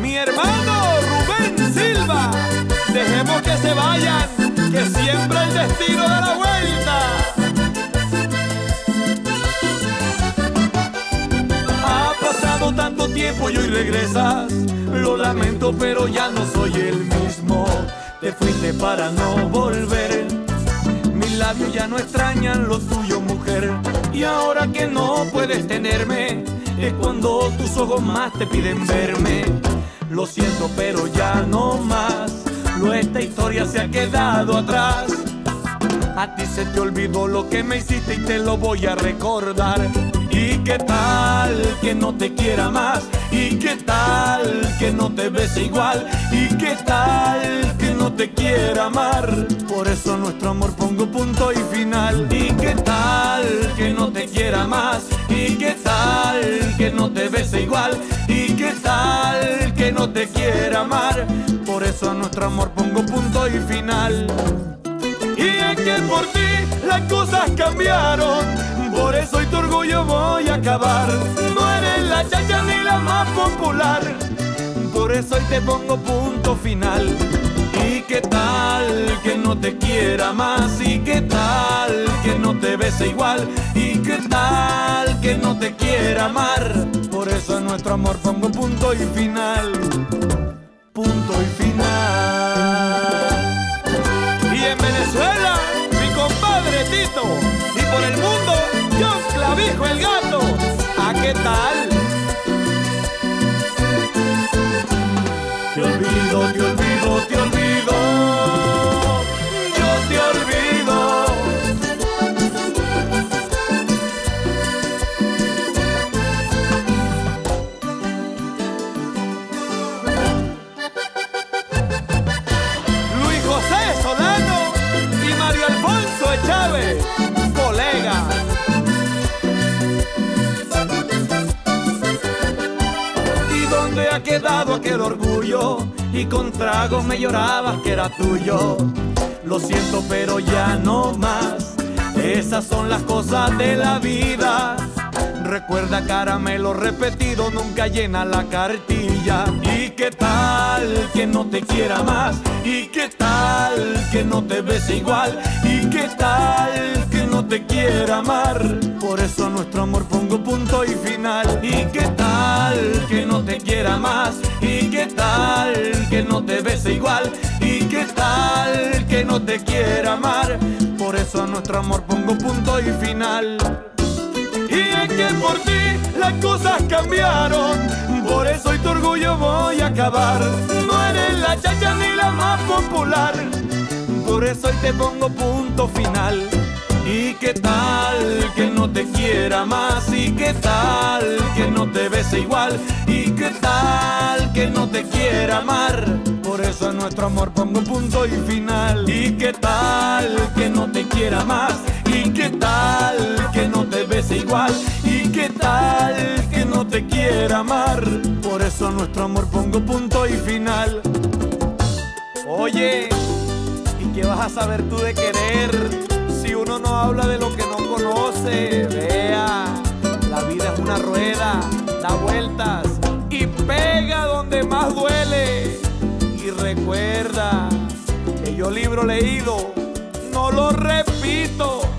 Mi hermano Rubén Silva, dejemos que se vayan, que siempre el destino da la vuelta. Ha pasado tanto tiempo y hoy regresas, lo lamento pero ya no soy el mismo. Te fuiste para no volver. Mis labios ya no extrañan lo tuyo, mujer. Y ahora que no puedes tenerme, es cuando tus ojos más te piden verme. Lo siento, pero ya no más. Lo esta historia se ha quedado atrás. A ti se te olvidó lo que me hiciste y te lo voy a recordar. ¿Y qué tal que no te quiera más? ¿Y qué tal que no te bese igual? ¿Y qué tal que no te quiera amar? Por eso nuestro amor pongo punto y final. ¿Y qué tal que no te quiera más? ¿Y qué tal que no te bese igual? ¿Y qué tal que no te quiera amar? Por eso nuestro amor pongo punto y final. Y es que por ti las cosas cambiaron. Por eso hoy tu orgullo voy a acabar. No eres la chacha ni la más popular. Por eso hoy te pongo punto final. Y qué tal que no te quiera más. Y qué tal que no te bese igual. Y qué tal que no te quiera amar. Por eso a nuestro amor pongo punto y final. Punto y final. Y en Venezuela, mi compadre Tito. Por Clavijo el gato. ¿A qué tal? Te olvido, te olvido, ¿Y dónde ha quedado aquel orgullo? Y con tragos me llorabas que era tuyo. Lo siento, pero ya no más. Esas son las cosas de la vida. Recuerda caramelo repetido nunca llena la cartilla. ¿Y qué tal que no te quiera más? ¿Y qué tal que no te bese igual? ¿Y qué tal que no te quiera amar? Por eso nuestro amor pongo punto y final. ¿Y qué quiera más? ¿Y qué tal que no te bese igual? ¿Y qué tal que no te quiera amar? Por eso a nuestro amor pongo punto y final. Y es que por ti las cosas cambiaron. Por eso hoy tu orgullo voy a acabar. No eres la chacha ni la más popular. Por eso hoy te pongo punto final. ¿Y qué tal que no te quiera más? ¿Y qué tal que no te bese igual? ¿Y qué tal que no te quiera amar? Por eso a nuestro amor pongo punto y final. ¿Y qué tal que no te quiera más? ¿Y qué tal que no te bese igual? ¿Y qué tal que no te quiera amar? Por eso a nuestro amor pongo punto y final. Oye, ¿y qué vas a saber tú de querer si uno no habla de lo que no recuerda que yo libro leído no lo repito.